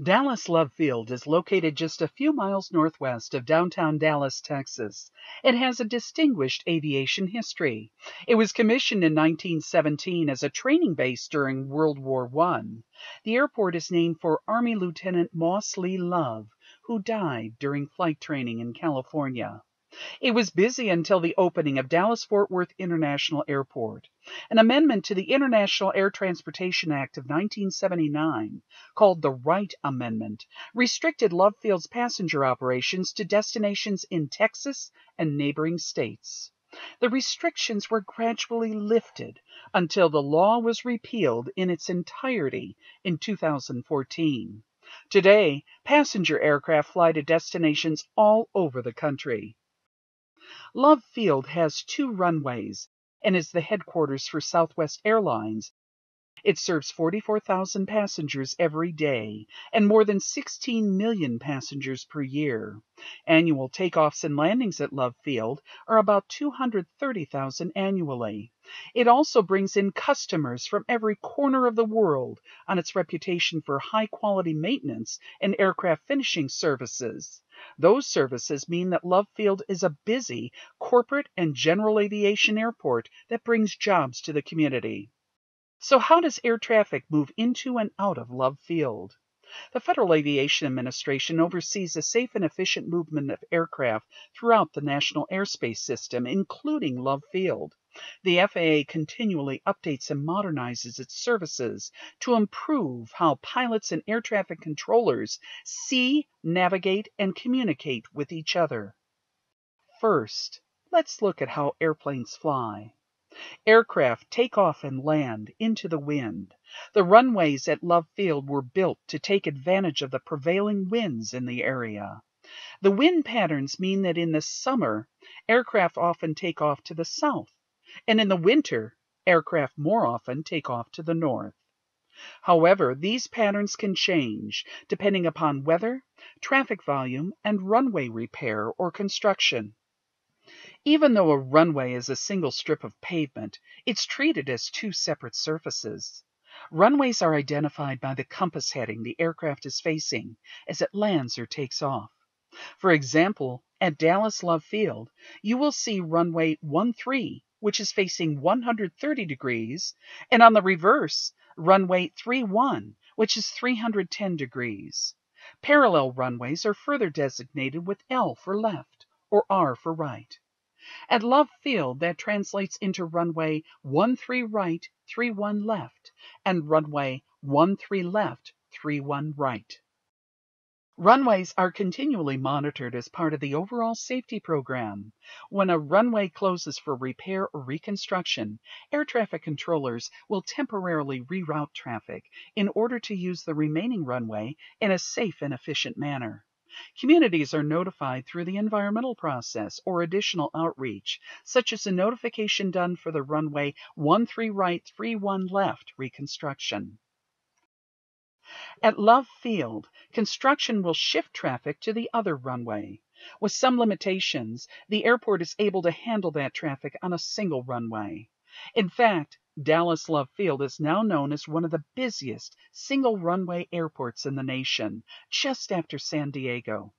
Dallas Love Field is located just a few miles northwest of downtown Dallas, Texas. It has a distinguished aviation history. It was commissioned in 1917 as a training base during World War I. The airport is named for Army Lieutenant Moss Lee Love, who died during flight training in California. It was busy until the opening of Dallas Fort Worth International Airport. An amendment to the International Air Transportation Act of 1979, called the Wright Amendment, restricted Love Field's passenger operations to destinations in Texas and neighboring states. The restrictions were gradually lifted until the law was repealed in its entirety in 2014. Today, passenger aircraft fly to destinations all over the country. Love Field has two runways and is the headquarters for Southwest Airlines. It serves 44,000 passengers every day and more than 16 million passengers per year. Annual takeoffs and landings at Love Field are about 230,000 annually. It also brings in customers from every corner of the world on its reputation for high quality maintenance and aircraft finishing services. Those services mean that Love Field is a busy corporate and general aviation airport that brings jobs to the community. So, how does air traffic move into and out of Love Field? The Federal Aviation Administration oversees the safe and efficient movement of aircraft throughout the national airspace system, including Love Field. The FAA continually updates and modernizes its services to improve how pilots and air traffic controllers see, navigate, and communicate with each other. First, let's look at how airplanes fly. Aircraft take off and land into the wind. The runways at Love Field were built to take advantage of the prevailing winds in the area. The wind patterns mean that in the summer, aircraft often take off to the south, and in the winter, aircraft more often take off to the north. However, these patterns can change depending upon weather, traffic volume, and runway repair or construction. Even though a runway is a single strip of pavement, it's treated as two separate surfaces. Runways are identified by the compass heading the aircraft is facing as it lands or takes off. For example, at Dallas Love Field, you will see runway 13, which is facing 130 degrees, and on the reverse, runway 31, which is 310 degrees. Parallel runways are further designated with L for left or R for right. At Love Field, that translates into runway 13 right, 31 left, and runway 13 left, 31 right. Runways are continually monitored as part of the overall safety program. When a runway closes for repair or reconstruction, air traffic controllers will temporarily reroute traffic in order to use the remaining runway in a safe and efficient manner. Communities are notified through the environmental process or additional outreach, such as a notification done for the runway 13 right 31 left reconstruction. At Love Field, construction will shift traffic to the other runway. With some limitations, the airport is able to handle that traffic on a single runway. In fact, Dallas Love Field is now known as one of the busiest single runway airports in the nation, just after San Diego.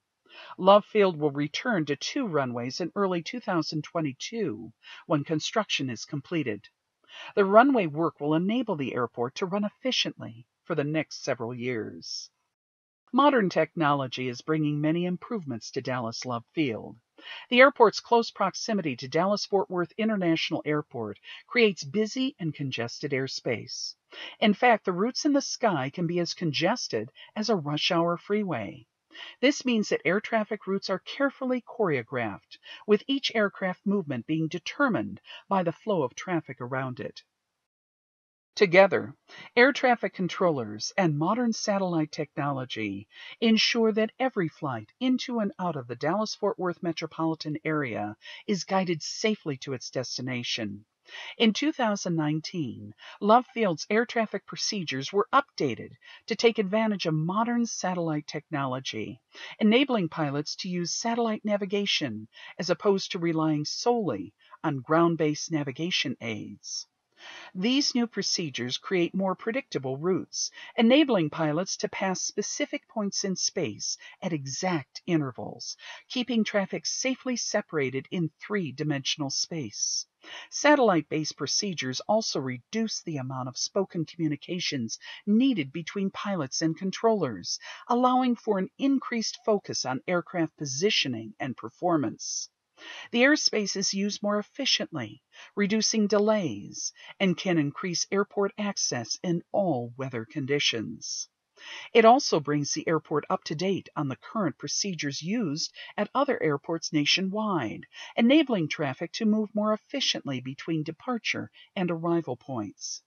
Love Field will return to two runways in early 2022 when construction is completed. The runway work will enable the airport to run efficiently for the next several years. Modern technology is bringing many improvements to Dallas Love Field. The airport's close proximity to Dallas Fort Worth International Airport creates busy and congested airspace. In fact, the routes in the sky can be as congested as a rush hour freeway. This means that air traffic routes are carefully choreographed, with each aircraft movement being determined by the flow of traffic around it. Together, air traffic controllers and modern satellite technology ensure that every flight into and out of the Dallas Fort Worth metropolitan area is guided safely to its destination. In 2019, Love Field's air traffic procedures were updated to take advantage of modern satellite technology, enabling pilots to use satellite navigation as opposed to relying solely on ground based navigation aids. These new procedures create more predictable routes, enabling pilots to pass specific points in space at exact intervals, keeping traffic safely separated in three-dimensional space. Satellite-based procedures also reduce the amount of spoken communications needed between pilots and controllers, allowing for an increased focus on aircraft positioning and performance. The airspace is used more efficiently, reducing delays, and can increase airport access in all weather conditions. It also brings the airport up to date on the current procedures used at other airports nationwide, enabling traffic to move more efficiently between departure and arrival points.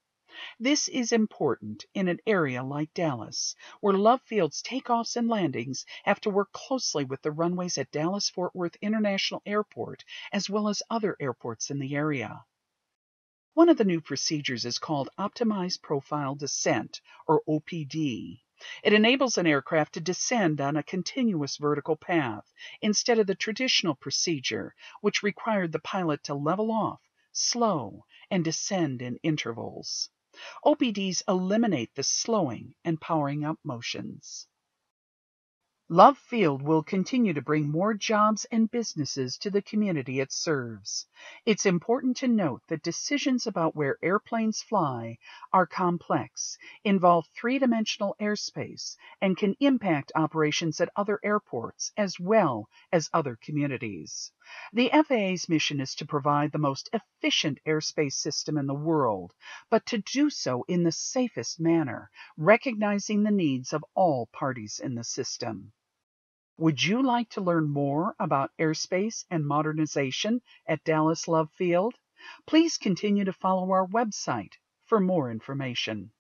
This is important in an area like Dallas, where Love Field's takeoffs and landings have to work closely with the runways at Dallas Fort Worth International Airport as well as other airports in the area. One of the new procedures is called Optimized Profile Descent, or OPD. It enables an aircraft to descend on a continuous vertical path instead of the traditional procedure, which required the pilot to level off, slow, and descend in intervals. OPDs eliminate the slowing and powering up motions. Love Field will continue to bring more jobs and businesses to the community it serves. It's important to note that decisions about where airplanes fly are complex, involve three dimensional airspace, and can impact operations at other airports as well as other communities. The FAA's mission is to provide the most efficient airspace system in the world, but to do so in the safest manner, recognizing the needs of all parties in the system. Would you like to learn more about airspace and modernization at Dallas Love Field? Please continue to follow our website for more information.